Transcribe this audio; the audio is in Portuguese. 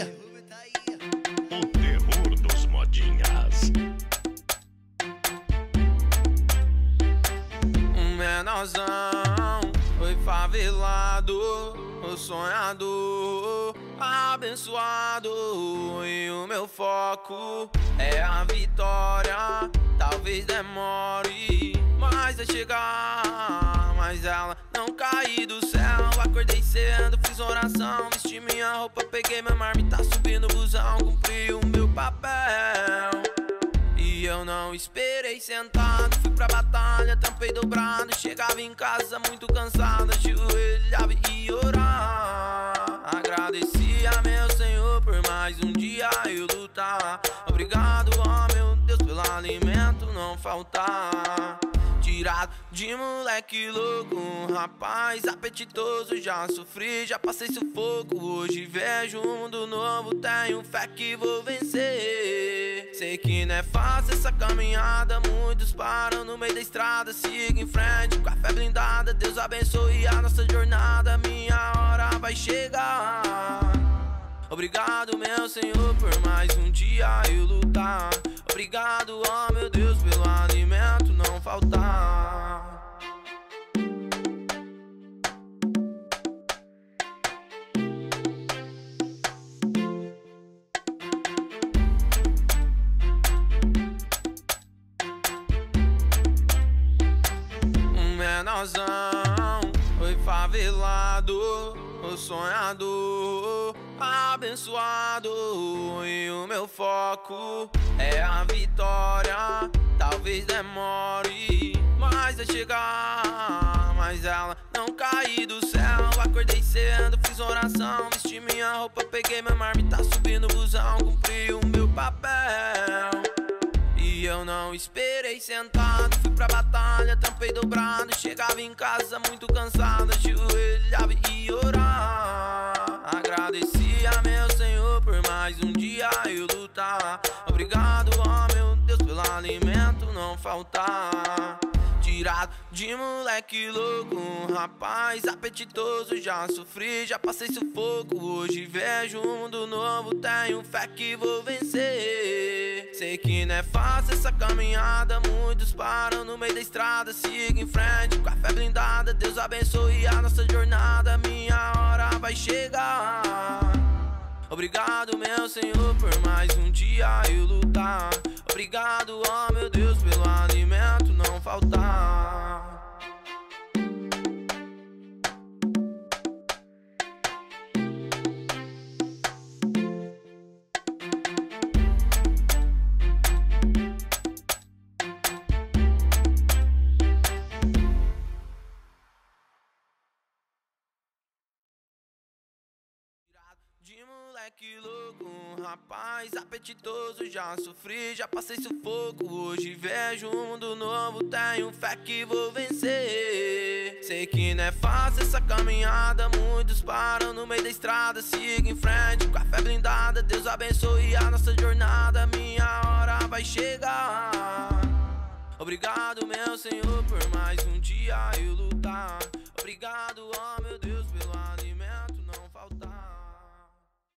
aí. O terror dos modinhas. Um menorzão foi favelado, o sonhador abençoado. E o meu foco é a vitória. Talvez demore, mas vai chegar. Oração, vesti minha roupa, peguei meu marmita, subi no busão, cumpri o meu papel. E eu não esperei sentado, fui pra batalha, trampei dobrado. Chegava em casa muito cansado, ajoelhava e orava. Agradecia meu Senhor por mais um dia eu lutar. Obrigado, ó meu Deus, pelo alimento não faltar. Tirado de moleque louco, um rapaz apetitoso. Já sofri, já passei sufoco. Hoje vejo um mundo novo, tenho fé que vou vencer. Sei que não é fácil essa caminhada. Muitos param no meio da estrada. Siga em frente com a fé blindada. Deus abençoe a nossa jornada. Minha hora vai chegar. Obrigado, meu Senhor, por mais um dia eu lutar. Obrigado, ó meu Deus, Menorzão foi favelado, o sonhador, abençoado. E o meu foco é a vitória. Talvez demore, mas vai chegar. Mas ela não caiu do céu. Acordei cedo, fiz oração, vesti minha roupa, peguei meu marmita, subi no busão, cumpri o meu papel. Eu não esperei sentado, fui pra batalha, trampei dobrado. Chegava em casa muito cansado, ajoelhava e orava. Agradecia meu Senhor por mais um dia eu lutar. Obrigado, ó meu Deus, pelo alimento não faltar. Tirado de moleque louco, um rapaz apetitoso. Já sofri, já passei sufoco. Hoje vejo um mundo novo, tenho fé que vou vencer. Sei que não é fácil essa caminhada. Muitos param no meio da estrada. Siga em frente com a fé blindada. Deus abençoe a nossa jornada. Minha hora vai chegar. Obrigado, meu Senhor, por mais um dia moleque louco, um rapaz apetitoso. Já sofri, já passei sufoco. Hoje vejo um mundo novo, tenho fé que vou vencer. Sei que não é fácil essa caminhada. Muitos param no meio da estrada. Siga em frente com a fé blindada. Deus abençoe a nossa jornada. Minha hora vai chegar. Obrigado, meu Senhor, por mais um